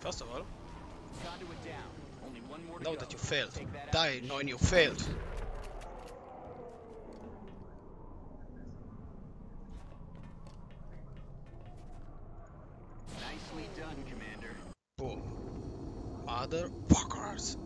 First of all, now that you failed. Die knowing you failed. Nicely done, Commander. Boom. Motherfuckers.